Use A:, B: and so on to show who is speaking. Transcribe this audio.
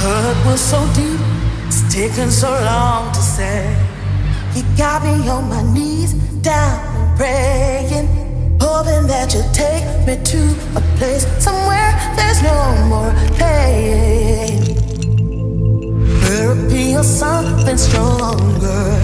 A: hurt was so deep, it's taken so long to say. You got me on my knees, down and praying, hoping that you'll take me to a place somewhere there's no more pain. Therapy or something stronger.